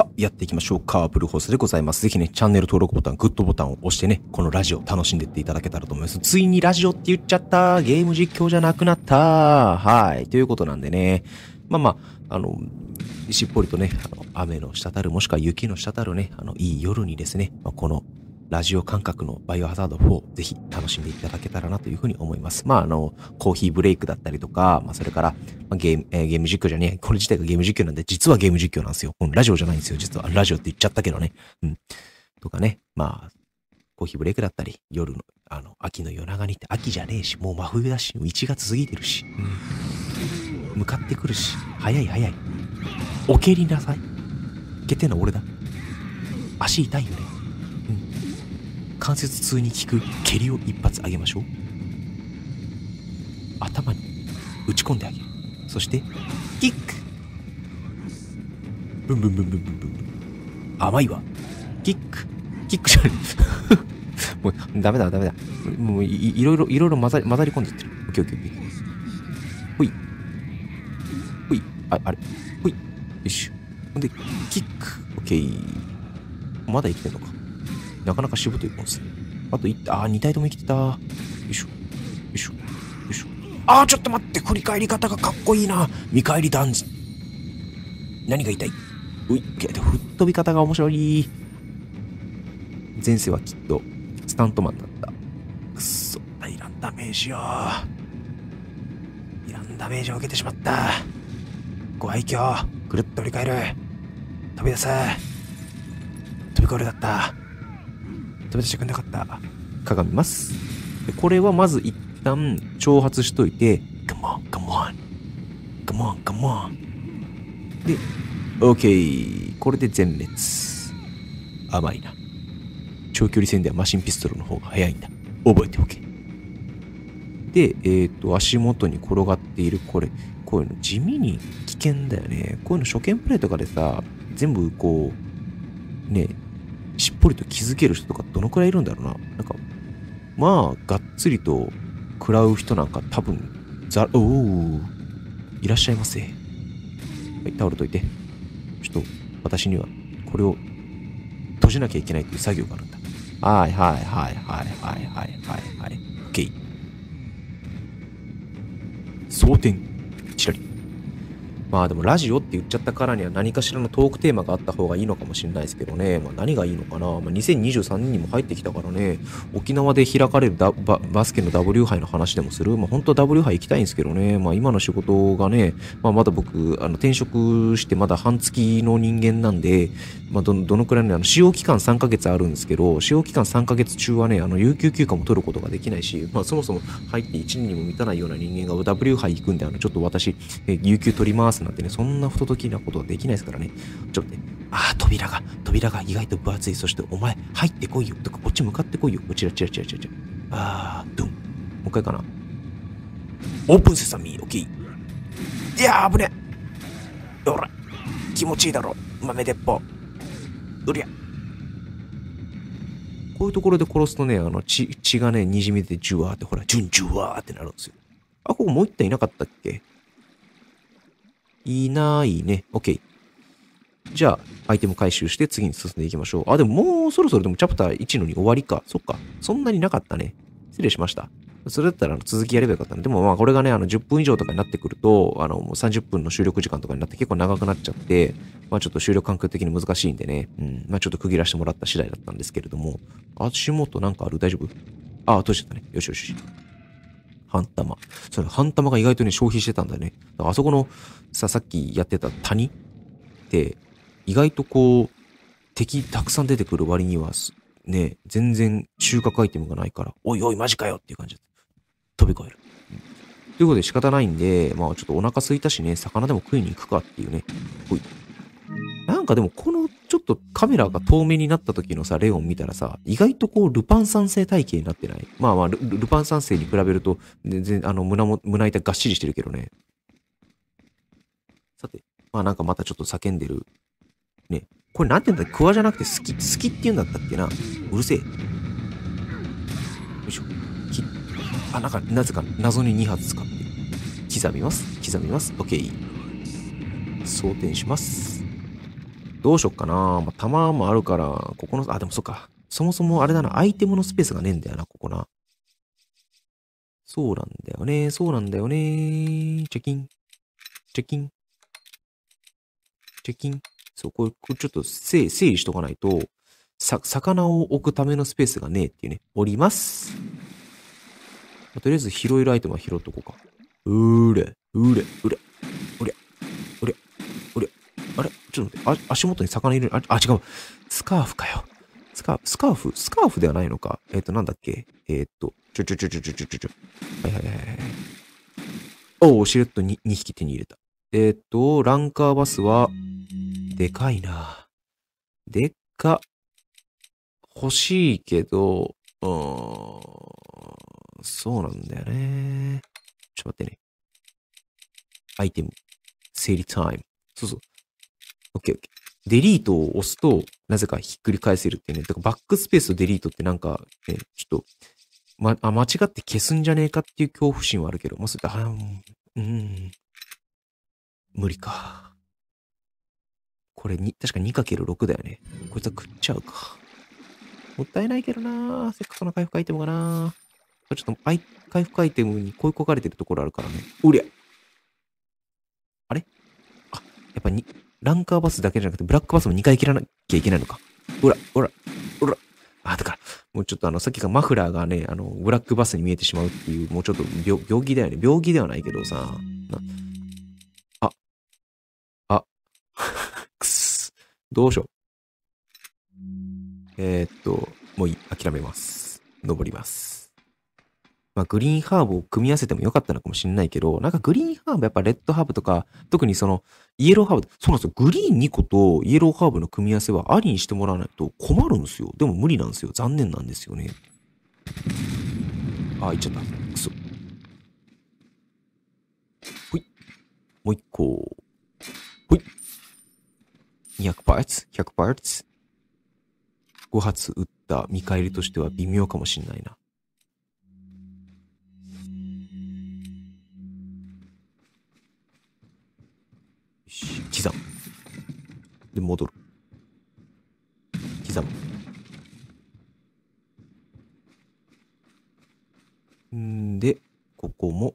さあ、やっていきましょうか。ブルーホースでございます。ぜひね、チャンネル登録ボタン、グッドボタンを押してね、このラジオ楽しんでっていただけたらと思います。ついにラジオって言っちゃったゲーム実況じゃなくなったはい。ということなんでね、まあまあ、あの、しっぽりとね、あの雨の滴る、もしくは雪の滴るね、あの、いい夜にですね、まあ、このラジオ感覚のバイオハザード4、ぜひ楽しんでいただけたらなというふうに思います。まあ、あの、コーヒーブレイクだったりとか、まあ、それから、ま、ゲーム、えー、ゲーム実況じゃねえ、これ自体がゲーム実況なんで、実はゲーム実況なんですよ。うん、ラジオじゃないんですよ、実は。ラジオって言っちゃったけどね。うん。とかね、まあ、コーヒーブレイクだったり、夜の、あの、秋の夜長にって秋じゃねえし、もう真冬だし、1月過ぎてるし、うん、向かってくるし、早い早い。お蹴りなさい。蹴ってんの俺だ。足痛いよね。関節痛に効く蹴りを一発あげましょう。頭に打ち込んであげる。そしてキック。ブンブンブンブンブンブン。甘いわ。キック。キックじゃない。もうダメだダメだ。もういろいろいろいろ混ざり混ざり込んじゃってる。オッケーオッケーオッケー。ほい。ほい。ああれ。ほい。よし。ほんでキック。オッケー。まだ生きてんのか。なかなかしぶといもんですね。あと、あ、2体とも生きてた。よいしょ。よいしょ。よいしょ。あー、ちょっと待って。振り返り方がかっこいいな。見返り断じ。何が言いたい？うい、吹っ飛び方が面白い。前世はきっと、スタントマンだった。くっそ、いらんダメージよ。いらんダメージを受けてしまった。ご愛嬌、ぐるっと振り返る。飛び出せ。飛び越えるだった。食べさせてくれなかった。鏡ます。これはまず一旦挑発しといて、come on, come on, come on, come on. で、OK。これで全滅。甘いな。長距離戦ではマシンピストルの方が早いんだ。覚えておけ。で、えっ、ー、と、足元に転がっているこれ、こういうの地味に危険だよね。こういうの初見プレイとかでさ、全部こう、ね、しっぽりと気づける人とかどのくらいいるんだろうな。なんか、まあ、がっつりと食らう人なんか多分、ざ、おおいらっしゃいませ。はい、タオルといて。ちょっと、私には、これを閉じなきゃいけないっていう作業があるんだ。はいはいはいはいはいはいはいはい。OK。装填。チラリ。まあでもラジオって言っちゃったからには何かしらのトークテーマがあった方がいいのかもしれないですけどね。まあ何がいいのかな。まあ、2023年にも入ってきたからね、沖縄で開かれるババスケの W 杯の話でもする。まあ本当は W 杯行きたいんですけどね。まあ今の仕事がね、まあまだ僕、あの転職してまだ半月の人間なんで、まあどのくらいの、あの使用期間3ヶ月あるんですけど、使用期間3ヶ月中はね、あの有給休暇も取ることができないし、まあそもそも入って1年にも満たないような人間が W 杯行くんで、あのちょっと私、え有給取りますなんてね、そんな不届きなことはできないですからね。ちょっとね、ああ、扉が、扉が意外と分厚い。そして、お前、入ってこいよ。とか、こっち向かってこいよ。チラチラチラチラチラ。あー、ドン。もう一回かな。オープンセサミー、オッケー。いやー、危ねほら、気持ちいいだろ。豆鉄砲。うりゃ。こういうところで殺すとね、あの血血がね、にじみ出てジュワーって、ほら、ジュンジュワーってなるんですよ。あ、ここもう一体いなかったっけ？いないね。OK。じゃあ、アイテム回収して次に進んでいきましょう。あ、でももうそろそろでもチャプター1のに終わりか。そっか。そんなになかったね。失礼しました。それだったら続きやればよかったね。でもまあこれがね、あの10分以上とかになってくると、あのもう30分の収録時間とかになって結構長くなっちゃって、まあちょっと収録環境的に難しいんでね、うん、まあちょっと区切らせてもらった次第だったんですけれども、足元なんかある？大丈夫？あ、閉じちゃったね。よしよし。半玉。それ、半玉が意外とね、消費してたんだよね。あそこの、さ、さっきやってた谷って、意外とこう、敵たくさん出てくる割には、ね、全然収穫アイテムがないから、おいおい、マジかよっていう感じで、飛び越える。ということで仕方ないんで、まあちょっとお腹空いたしね、魚でも食いに行くかっていうね。ほい。なんかでもこのとカメラが透明になった時のさ、レオン見たらさ、意外とこうルパン三世体型になってない？まあまあル、ルパン三世に比べると、全然あの胸も、胸板がっしりしてるけどね。さて、まあなんかまたちょっと叫んでる。ね。これなんて言うんだクワじゃなくて好き、好きって言うんだったっけな？うるせえ。よいしょ。き、あ、なんか、なぜか謎に2発使って。刻みます？刻みます？OK。装填します。どうしよっかな。まあ、弾もあるから、ここの、あ、でもそっか。そもそもあれだな、アイテムのスペースがねえんだよな、ここな。そうなんだよね、そうなんだよね。チェキン。チェキン。チェキン。そう、これ、これちょっと整理しとかないと、さ、魚を置くためのスペースがねえっていうね。おります。まあとりあえず拾えるアイテムは拾っとこうか。うーれ、うーれ、うれ、うれ、うれ、うれ。あれちょっと、足元に魚いる。あ、あ違う。スカーフかよ。スカーフ、スカーフ、スカーフではないのか。えっ、と、なんだっけ？えっ、と、ちょちょちょちょちょちょちょ。はいはいはいはい。おー、しれっと 2, 2匹手に入れた。えっ、と、ランカーバスは、でかいな。でっか。欲しいけど、うーん、そうなんだよね。ちょっと待ってね。アイテム。整理タイム。そうそう。オッケーオッケー。デリートを押すと、なぜかひっくり返せるっていうね。だからバックスペースとデリートってなんか、ね、ちょっと、ま、あ、間違って消すんじゃねえかっていう恐怖心はあるけど、まあ、それあ、うん、無理か。これに、確か 2×6 だよね。こいつは食っちゃうか。もったいないけどなせっかくの回復アイテムがなちょっと回復アイテムに声こかれてるところあるからね。うりゃあれ？あ、やっぱに、ランカーバスだけじゃなくて、ブラックバスも2回切らなきゃいけないのか。ほら、ほら、ほら。あ、だから、もうちょっとあの、さっきからマフラーがね、あの、ブラックバスに見えてしまうっていう、もうちょっと病病気だよね。病気ではないけどさ。あ、あ、くっす。どうしよう。えー、っと、もういい。諦めます。登ります。まあ、グリーンハーブを組み合わせてもよかったのかもしれないけど、なんかグリーンハーブ、やっぱレッドハーブとか、特にその、イエローハーブ、そうなんですよ。グリーン2個とイエローハーブの組み合わせはありにしてもらわないと困るんですよ。でも無理なんですよ。残念なんですよね。あ、行っちゃった。くそ。ほい。もう一個。ほい。200パーツ ?100 パーツ ?5 発撃った見返りとしては微妙かもしんないな。刻む。で、戻る。刻む。んで、ここも、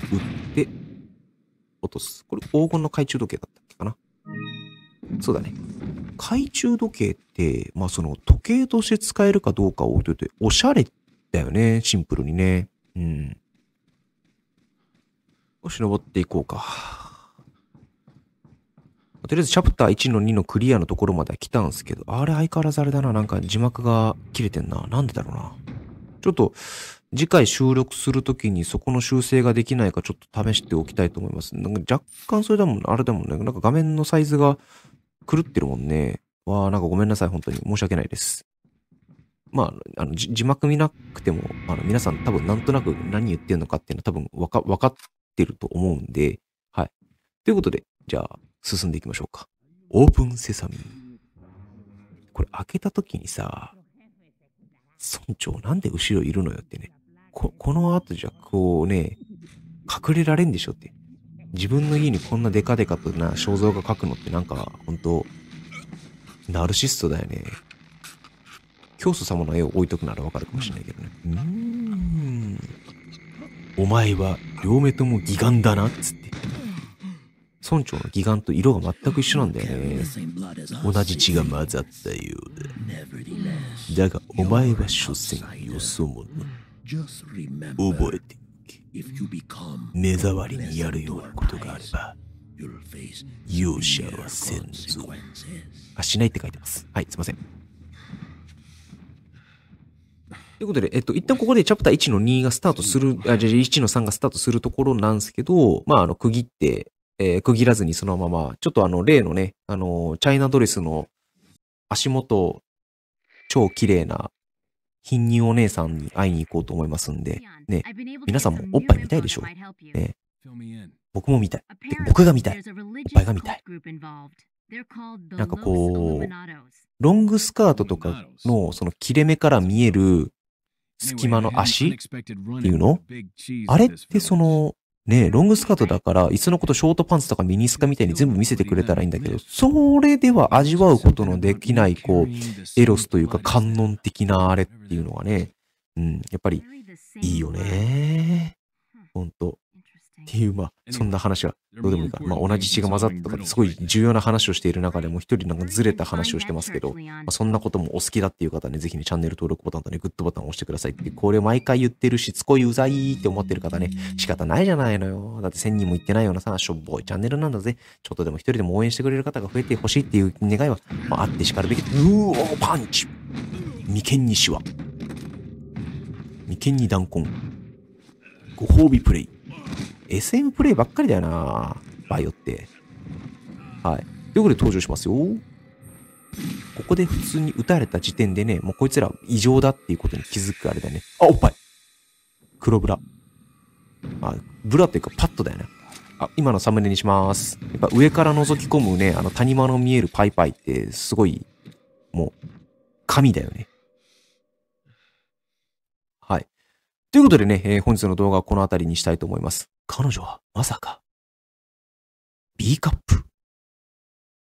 打って、落とす。これ黄金の懐中時計だったっけかな？そうだね。懐中時計って、まあその時計として使えるかどうかを置いといて、おしゃれだよね。シンプルにね。うん。よし、登っていこうか。とりあえずチャプター1の2のクリアのところまでは来たんですけど、あれ相変わらずあれだな。なんか字幕が切れてんな。なんでだろうな。ちょっと次回収録するときにそこの修正ができないかちょっと試しておきたいと思います。なんか若干それだもん、あれだもんね。なんか画面のサイズが狂ってるもんね。わあ、なんかごめんなさい。本当に申し訳ないです。まあ、あの、字幕見なくても、あの、皆さん多分なんとなく何言ってるのかっていうのは多分わか、わかってると思うんで、はい。ということで、じゃあ、進んでいきましょうか。オープンセサミン。これ開けた時にさ、村長なんで後ろいるのよってね。こ、この後じゃこうね、隠れられんでしょって。自分の家にこんなデカデカとな肖像画描くのってなんか、本当ナルシストだよね。教祖様の絵を置いとくならわかるかもしれないけどね。うーん。お前は両目とも義眼だなっつって。村長の義眼と色が全く一緒なんだよね。同じ血が混ざったようだ。だがお前は所詮よそ者。覚えて。目障りにやるようなことがあれば、容赦はせんぞ。あ、しないって書いてます。はい、すいません。ということで、えっと、一旦ここでチャプター1の2がスタートする、あ、じゃあ1の3がスタートするところなんですけど、まあ、あの、区切って、えー区切らずにそのまま、ちょっとあの、例のね、あの、チャイナドレスの足元、超綺麗な、貧乳お姉さんに会いに行こうと思いますんで、ね、皆さんもおっぱい見たいでしょ？ね、僕も見たい。僕が見たい。おっぱいが見たい。なんかこう、ロングスカートとかのその切れ目から見える隙間の足っていうの？あれってその、ねえ、ロングスカートだから、いつのことショートパンツとかミニスカみたいに全部見せてくれたらいいんだけど、それでは味わうことのできない、こう、エロスというか観音的なあれっていうのはね、うん、やっぱりいいよね。ほんと。っていう、まあ、そんな話はどうでもいいか。まあ、同じ血が混ざったとかってすごい重要な話をしている中でも一人なんかずれた話をしてますけど、まあ、そんなこともお好きだっていう方ね、ぜひね、チャンネル登録ボタンとね、グッドボタンを押してくださいって、これ毎回言ってるしつこいうざいって思ってる方ね、仕方ないじゃないのよ。だって1000人も言ってないようなさ、しょぼいチャンネルなんだぜ。ちょっとでも一人でも応援してくれる方が増えてほしいっていう願いは、まあ、あって叱るべき。うおー、パンチ眉間にしわ。眉間に弾痕。ご褒美プレイ。SM プレイばっかりだよなバイオって。はい。ということで登場しますよ。ここで普通に撃たれた時点でね、もうこいつら異常だっていうことに気づくあれだね。あ、おっぱい黒ブラ。あ、ブラっていうかパッドだよね。あ、今のサムネにします。やっぱ上から覗き込むね、あの谷間の見えるパイパイってすごい、もう、神だよね。はい。ということでね、えー本日の動画はこの辺りにしたいと思います。彼女はまさか、B カップ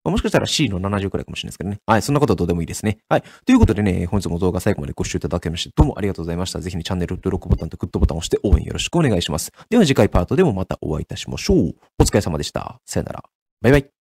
もしかしたら C の70くらいかもしれないですけどね。はい、そんなことはどうでもいいですね。はい。ということでね、本日も動画最後までご視聴いただきまして、どうもありがとうございました。ぜひね、チャンネル登録ボタンとグッドボタンを押して応援よろしくお願いします。では次回パートでもまたお会いいたしましょう。お疲れ様でした。さよなら。バイバイ。